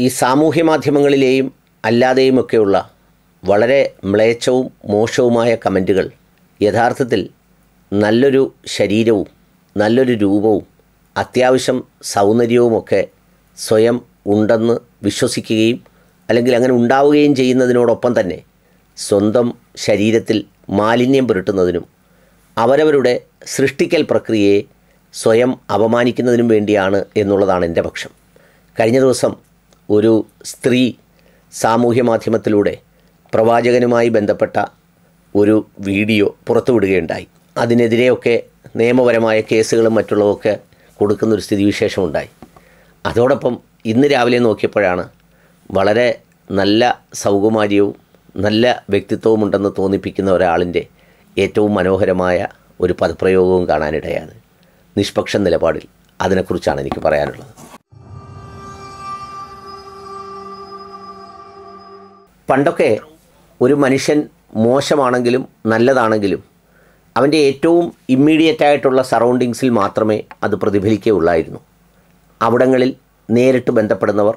ഈ സാമൂഹ്യ മാധ്യമങ്ങളിലെയും അല്ലാതെയുമൊക്കെയുള്ള വളരെ മ്ലേച്ഛവും മോശവുമായ കമന്റുകൾ യഥാർത്ഥത്തിൽ നല്ലൊരു ശരീരവും നല്ലൊരു രൂപവും അത്യാവശ്യം സൗന്ദര്യവുമൊക്കെ സ്വയം ഉണ്ടെന്ന് വിശ്വസിക്കുകയും അല്ലെങ്കിൽ അങ്ങനെ ഉണ്ടാവുകയും ചെയ്യുന്നതിനോടൊപ്പം തന്നെ സ്വന്തം ശരീരത്തിൽ മാലിന്യം പുരട്ടുന്നതിനും അവരവരുടെ സൃഷ്ടിക്കൽ പ്രക്രിയയെ സ്വയം അപമാനിക്കുന്നതിനും വേണ്ടിയാണ് എന്നുള്ളതാണ് എന്റെ പക്ഷം. കഴിഞ്ഞ ദിവസം ഒരു സ്ത്രീ സാമൂഹ്യ മാധ്യമത്തിലൂടെ പ്രവാചകനുമായി ബന്ധപ്പെട്ട ഒരു വീഡിയോ പുറത്തുവിടുകയുണ്ടായി. അതിനെതിരെയൊക്കെ നിയമപരമായ കേസുകളും മറ്റുള്ളതൊക്കെ കൊടുക്കുന്നൊരു സ്ഥിതിവിശേഷമുണ്ടായി. അതോടൊപ്പം ഇന്ന് രാവിലെ നോക്കിയപ്പോഴാണ് വളരെ നല്ല സൗകുമാര്യവും നല്ല വ്യക്തിത്വവുമുണ്ടെന്ന് തോന്നിപ്പിക്കുന്ന ഒരാളിന്റെ ഏറ്റവും മനോഹരമായ ഒരു പദപ്രയോഗവും കാണാനിടയാണ് നിഷ്പക്ഷ നിലപാടിൽ. അതിനെക്കുറിച്ചാണ് എനിക്ക് പറയാനുള്ളത്. പണ്ടൊക്കെ ഒരു മനുഷ്യൻ മോശമാണെങ്കിലും നല്ലതാണെങ്കിലും അവന്റെ ഏറ്റവും ഇമ്മീഡിയറ്റ് ആയിട്ടുള്ള സറൗണ്ടിങ്സിൽ മാത്രമേ അത് പ്രതിഫലിക്കുകയുള്ളായിരുന്നു. അവിടങ്ങളിൽ നേരിട്ട് ബന്ധപ്പെടുന്നവർ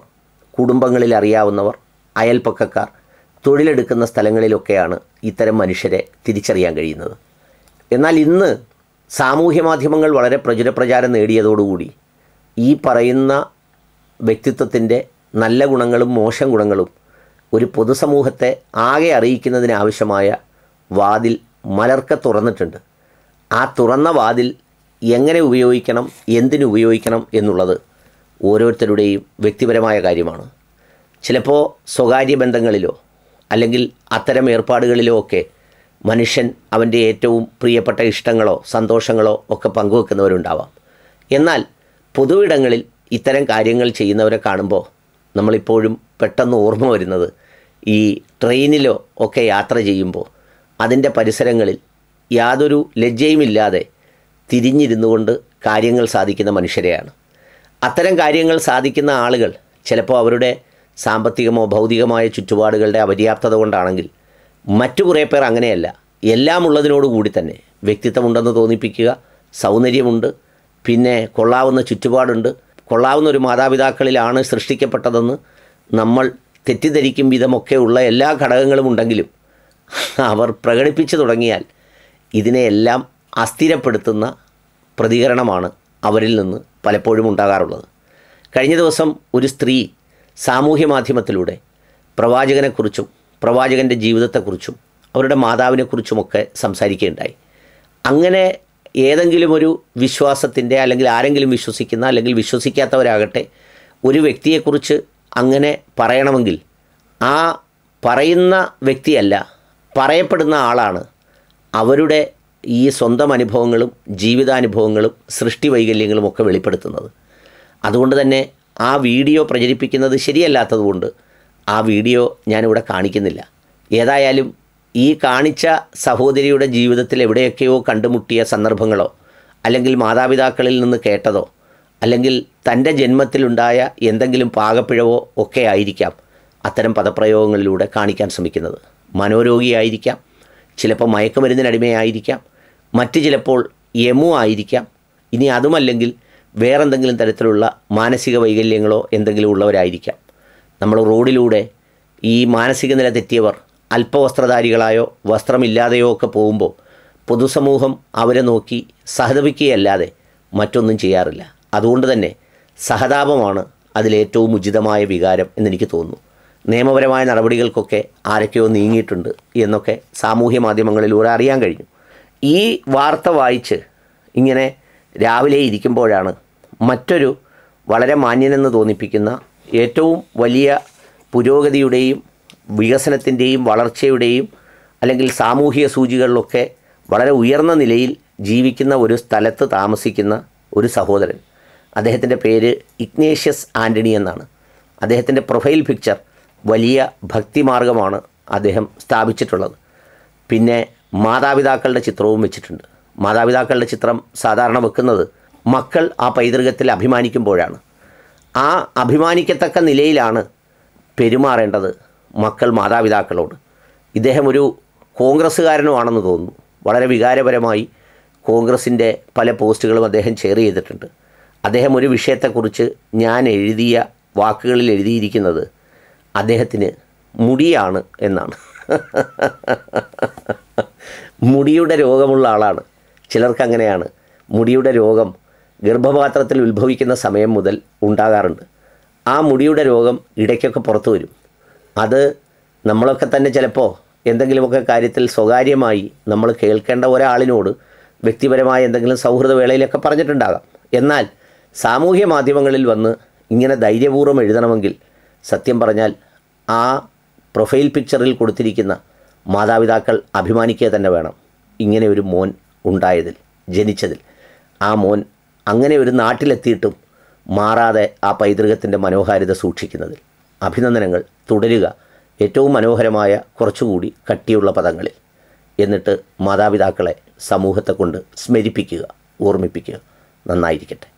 കുടുംബങ്ങളിൽ അറിയാവുന്നവർ അയൽപ്പക്കക്കാർ തൊഴിലെടുക്കുന്ന സ്ഥലങ്ങളിലൊക്കെയാണ് ഇത്തരം മനുഷ്യരെ തിരിച്ചറിയാൻ കഴിയുന്നത്. എന്നാൽ ഇന്ന് സാമൂഹ്യ മാധ്യമങ്ങൾ വളരെ പ്രചുരപ്രചാരം നേടിയതോടുകൂടി ഈ പറയുന്ന വ്യക്തിത്വത്തിന്റെ നല്ല ഗുണങ്ങളും മോശം ഗുണങ്ങളും ഒരു പൊതുസമൂഹത്തെ ആകെ അറിയിക്കുന്നതിനാവശ്യമായ വാതിൽ മലർക്ക തുറന്നിട്ടുണ്ട്. ആ തുറന്ന വാതിൽ എങ്ങനെ ഉപയോഗിക്കണം എന്തിനു ഉപയോഗിക്കണം എന്നുള്ളത് ഓരോരുത്തരുടെയും വ്യക്തിപരമായ കാര്യമാണ്. ചിലപ്പോൾ സ്വകാര്യ ബന്ധങ്ങളിലോ അല്ലെങ്കിൽ അത്തരം ഏർപ്പാടുകളിലോ ഒക്കെ മനുഷ്യൻ അവന്റെ ഏറ്റവും പ്രിയപ്പെട്ട ഇഷ്ടങ്ങളോ സന്തോഷങ്ങളോ ഒക്കെ പങ്കുവെക്കുന്നവരുണ്ടാവാം. എന്നാൽ പൊതുവിടങ്ങളിൽ ഇത്തരം കാര്യങ്ങൾ ചെയ്യുന്നവരെ കാണുമ്പോൾ നമ്മളിപ്പോഴും പെട്ടെന്ന് ഓർമ്മ വരുന്നത് ഈ ട്രെയിനിലോ ഒക്കെ യാത്ര ചെയ്യുമ്പോൾ അതിന്റെ പരിസരങ്ങളിൽ യാതൊരു ലജ്ജയുമില്ലാതെ തിരിഞ്ഞിരുന്നു കൊണ്ട് കാര്യങ്ങൾ സാധിക്കുന്ന മനുഷ്യരെയാണ്. അത്തരം കാര്യങ്ങൾ സാധിക്കുന്ന ആളുകൾ ചിലപ്പോൾ അവരുടെ സാമ്പത്തികമോ ഭൗതികമായ ചുറ്റുപാടുകളുടെ അപര്യാപ്തത കൊണ്ടാണെങ്കിൽ മറ്റു കുറേ പേർ അങ്ങനെയല്ല. എല്ലാം ഉള്ളതിനോടുകൂടി തന്നെ വ്യക്തിത്വമുണ്ടെന്ന് തോന്നിപ്പിക്കുക സൗന്ദര്യമുണ്ട് പിന്നെ കൊള്ളാവുന്ന ചുറ്റുപാടുണ്ട്. കൊള്ളാവുന്ന ഒരു മാതാപിതാക്കളിലാണ് സൃഷ്ടിക്കപ്പെട്ടതെന്ന് നമ്മൾ തെറ്റിദ്ധരിക്കും വിധമൊക്കെ ഉള്ള എല്ലാ ഘടകങ്ങളും ഉണ്ടെങ്കിലും അവർ പ്രകടിപ്പിച്ചു തുടങ്ങിയാൽ ഇതിനെയെല്ലാം അസ്ഥിരപ്പെടുത്തുന്ന പ്രതികരണമാണ് അവരിൽ നിന്ന് പലപ്പോഴും ഉണ്ടാകാറുള്ളത്. കഴിഞ്ഞ ദിവസം ഒരു സ്ത്രീ സാമൂഹ്യ മാധ്യമത്തിലൂടെ പ്രവാചകനെക്കുറിച്ചും പ്രവാചകന്റെ ജീവിതത്തെക്കുറിച്ചും അവരുടെ മാതാവിനെക്കുറിച്ചുമൊക്കെ സംസാരിക്കുകയുണ്ടായി. അങ്ങനെ ഏതെങ്കിലും ഒരു വിശ്വാസത്തിന്റെ അല്ലെങ്കിൽ ആരെങ്കിലും വിശ്വസിക്കുന്ന അല്ലെങ്കിൽ വിശ്വസിക്കാത്തവരാകട്ടെ ഒരു വ്യക്തിയെക്കുറിച്ച് അങ്ങനെ പറയണമെങ്കിൽ ആ പറയുന്ന വ്യക്തിയല്ല പറയപ്പെടുന്ന ആളാണ് അവരുടെ ഈ സ്വന്തം അനുഭവങ്ങളും ജീവിതാനുഭവങ്ങളും സൃഷ്ടി വൈകല്യങ്ങളും ഒക്കെ വെളിപ്പെടുത്തുന്നത്. അതുകൊണ്ട് തന്നെ ആ വീഡിയോ പ്രചരിപ്പിക്കുന്നത് ശരിയല്ലാത്തതുകൊണ്ട് ആ വീഡിയോ ഞാനിവിടെ കാണിക്കുന്നില്ല. ഏതായാലും ഈ കാണിച്ച സഹോദരിയുടെ ജീവിതത്തിൽ എവിടെയൊക്കെയോ കണ്ടുമുട്ടിയ സന്ദർഭങ്ങളോ അല്ലെങ്കിൽ മാതാപിതാക്കളിൽ നിന്ന് കേട്ടതോ അല്ലെങ്കിൽ തന്റെ ജന്മത്തിലുണ്ടായ എന്തെങ്കിലും പാകപ്പിഴവോ ഒക്കെ ആയിരിക്കാം അത്തരം പദപ്രയോഗങ്ങളിലൂടെ കാണിക്കാൻ ശ്രമിക്കുന്നത്. മനോരോഗിയായിരിക്കാം ചിലപ്പോൾ മയക്കുമരുന്നിനടിമയായിരിക്കാം മറ്റ് ചിലപ്പോൾ യമു ആയിരിക്കാം. ഇനി അതുമല്ലെങ്കിൽ വേറെന്തെങ്കിലും തരത്തിലുള്ള മാനസിക വൈകല്യങ്ങളോ എന്തെങ്കിലും ഉള്ളവരായിരിക്കാം. നമ്മൾ റോഡിലൂടെ ഈ മാനസിക നില തെറ്റിയവർ അല്പവസ്ത്രധാരികളായോ വസ്ത്രമില്ലാതെയോ ഒക്കെ പോകുമ്പോൾ പൊതുസമൂഹം അവരെ നോക്കി സഹതപിക്കുകയല്ലാതെ മറ്റൊന്നും ചെയ്യാറില്ല. അതുകൊണ്ട് തന്നെ സഹതാപമാണ് അതിലേറ്റവും ഉചിതമായ വികാരം എന്നെനിക്ക് തോന്നുന്നു. നിയമപരമായ നടപടികൾക്കൊക്കെ ആരൊക്കെയോ നീങ്ങിയിട്ടുണ്ട് എന്നൊക്കെ സാമൂഹ്യ മാധ്യമങ്ങളിലൂടെ അറിയാൻ കഴിഞ്ഞു. ഈ വാർത്ത വായിച്ച് ഇങ്ങനെ രാവിലെ ഇരിക്കുമ്പോഴാണ് മറ്റൊരു വളരെ മാന്യനെന്ന് തോന്നിപ്പിക്കുന്ന ഏറ്റവും വലിയ പുരോഗതിയുടെയും വികസനത്തിന്റെയും വളർച്ചയുടെയും അല്ലെങ്കിൽ സാമൂഹിക സൂചികളിലൊക്കെ വളരെ ഉയർന്ന നിലയിൽ ജീവിക്കുന്ന ഒരു സ്ഥലത്ത് താമസിക്കുന്ന ഒരു സഹോദരൻ. അദ്ദേഹത്തിന്റെ പേര് ഇഗ്നേഷ്യസ് ആന്റണി എന്നാണ്. അദ്ദേഹത്തിന്റെ പ്രൊഫൈൽ പിക്ചർ വലിയ ഭക്തിമാർഗമാണ് അദ്ദേഹം സ്ഥാപിച്ചിട്ടുള്ളത്. പിന്നെ മാതാപിതാക്കളുടെ ചിത്രവും വെച്ചിട്ടുണ്ട്. മാതാപിതാക്കളുടെ ചിത്രം സാധാരണ വെക്കുന്നത് മക്കൾ ആ പൈതൃകത്തിൽ അഭിമാനിക്കുമ്പോഴാണ്. ആ അഭിമാനിക്കത്തക്ക നിലയിലാണ് പെരുമാറേണ്ടത് മക്കൾ മാതാപിതാക്കളോട്. ഇദ്ദേഹം ഒരു കോൺഗ്രസ്സുകാരനുമാണെന്ന് തോന്നുന്നു. വളരെ വികാരപരമായി കോൺഗ്രസിന്റെ പല പോസ്റ്റുകളും അദ്ദേഹം ഷെയർ ചെയ്തിട്ടുണ്ട്. അദ്ദേഹം ഒരു വിഷയത്തെക്കുറിച്ച് ഞാൻ എഴുതിയ വാക്കുകളിൽ എഴുതിയിരിക്കുന്നത് അദ്ദേഹത്തിന് മുടിയാണ് എന്നാണ്. മുടിയുടെ രോഗമുള്ള ആളാണ്. ചിലർക്കങ്ങനെയാണ് മുടിയുടെ രോഗം ഗർഭപാത്രത്തിൽ ഉത്ഭവിക്കുന്ന സമയം മുതൽ ഉണ്ടാകാറുണ്ട്. ആ മുടിയുടെ രോഗം ഇടയ്ക്കൊക്കെ പുറത്തു വരും. അത് നമ്മളൊക്കെ തന്നെ ചിലപ്പോൾ എന്തെങ്കിലുമൊക്കെ കാര്യത്തിൽ സ്വകാര്യമായി നമ്മൾ കേൾക്കേണ്ട ഒരാളിനോട് വ്യക്തിപരമായ എന്തെങ്കിലും സൗഹൃദ വേളയിലൊക്കെ പറഞ്ഞിട്ടുണ്ടാകാം. എന്നാൽ സാമൂഹ്യ മാധ്യമങ്ങളിൽ വന്ന് ഇങ്ങനെ ധൈര്യപൂർവം എഴുതണമെങ്കിൽ സത്യം പറഞ്ഞാൽ ആ പ്രൊഫൈൽ പിക്ചറിൽ കൊടുത്തിരിക്കുന്ന മാതാപിതാക്കൾ അഭിമാനിക്കുക തന്നെ വേണം. ഇങ്ങനെ ഒരു മോൻ ഉണ്ടായതിൽ ജനിച്ചതിൽ. ആ മോൻ അങ്ങനെ ഒരു നാട്ടിലെത്തിയിട്ടും മാറാതെ ആ പൈതൃകത്തിന്റെ മനോഹാരിത സൂക്ഷിക്കുന്നതിൽ. അഭിനന്ദനങ്ങൾ തുടരുക. ഏറ്റവും മനോഹരമായ കുറച്ചുകൂടി കട്ടിയുള്ള പദങ്ങളിൽ. എന്നിട്ട് മാതാപിതാക്കളെ സമൂഹത്തെ കൊണ്ട് സ്മരിപ്പിക്കുക ഓർമ്മിപ്പിക്കുക. നന്നായിരിക്കട്ടെ.